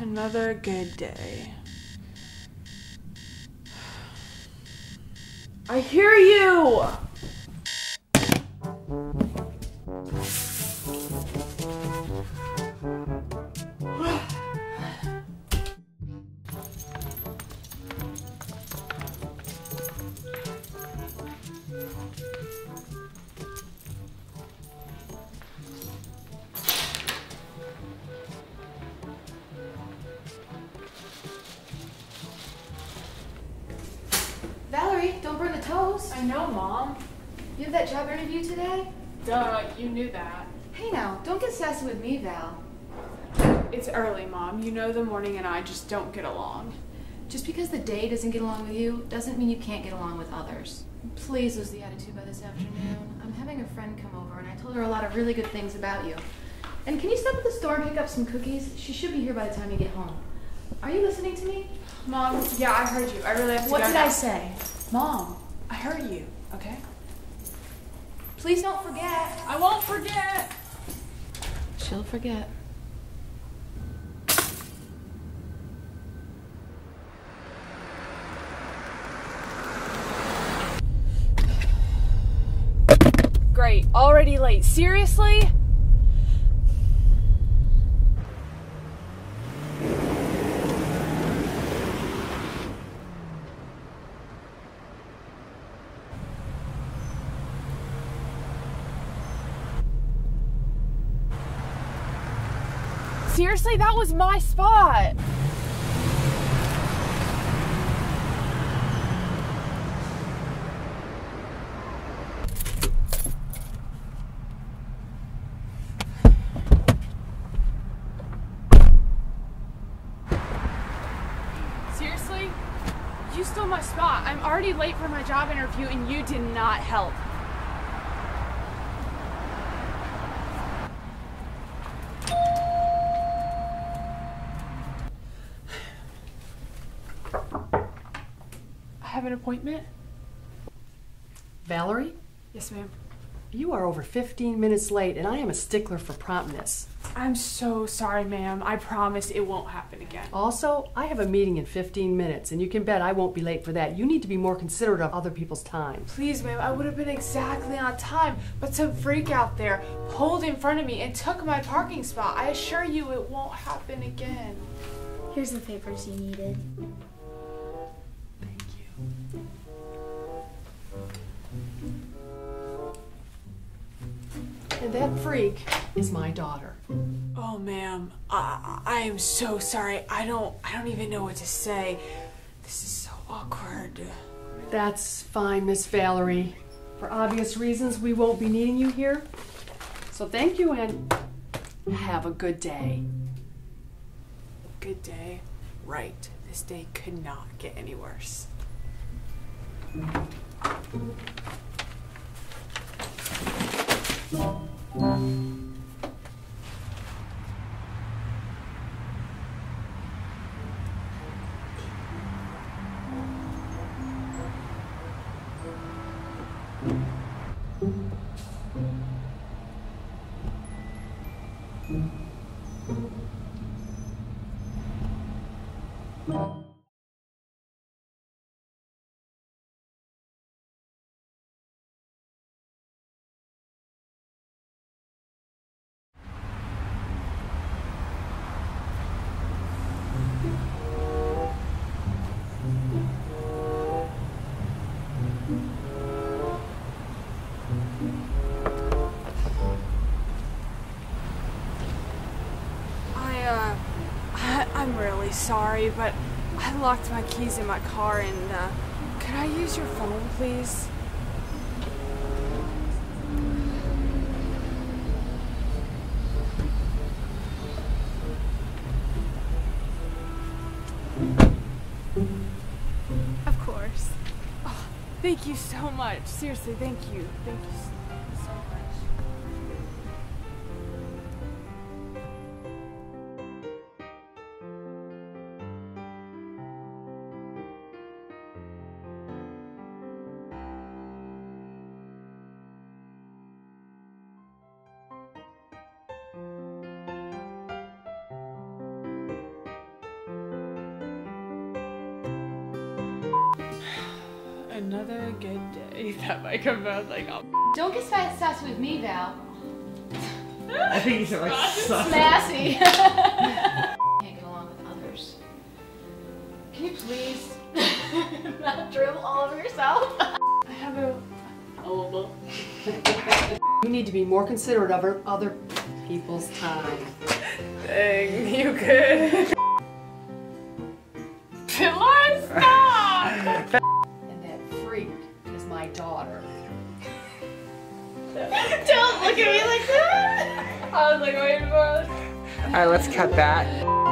Another good day. I hear you! Valerie, don't burn the toast. I know, Mom. You have that job interview today? Duh, you knew that. Hey now, don't get sassy with me, Val. It's early, Mom. You know the morning and I just don't get along. Just because the day doesn't get along with you doesn't mean you can't get along with others. Please lose the attitude by this afternoon. I'm having a friend come over and I told her a lot of really good things about you. And can you stop at the store and pick up some cookies? She should be here by the time you get home. Are you listening to me? Mom, yeah, I heard you. I really have to What did now. I say? Mom, I heard you, okay? Please don't forget. I won't forget! She'll forget. Great, already late. Seriously? Seriously, that was my spot. Seriously? You stole my spot. I'm already late for my job interview and you did not help. Have an appointment? Valerie, Yes, ma'am. you are over 15 minutes late, and I am a stickler for promptness. I'm so sorry, ma'am. I promise it won't happen again. Also, I have a meeting in 15 minutes, and you can bet I won't be late for that. You need to be more considerate of other people's time. Please, ma'am, I would have been exactly on time, but some freak out there pulled in front of me and took my parking spot. I assure you it won't happen again. Here's the papers you needed. And that freak is my daughter. Oh, ma'am, I, I am so sorry. I don't, I don't even know what to say. This is so awkward. That's fine, Miss Valerie. For obvious reasons, we won't be needing you here. So thank you and have a good day. Good day. Right. This day could not get any worse. I, sorry, but I locked my keys in my car and, uh, could I use your phone, please? Of course. Thank you so much. Seriously, thank you. Thank you so, Another good day. That might come out like, oh, Don't get sa- sassy with me, Val. I think he said like suck. Sassy. Can't get along with others. Can you please not dribble all over yourself? I have a. Oh, You need to be more considerate of other people's time. dang, you could. Lauren, stop! My daughter. Don't look at me like that. I was like waiting for it. Alright, let's cut that.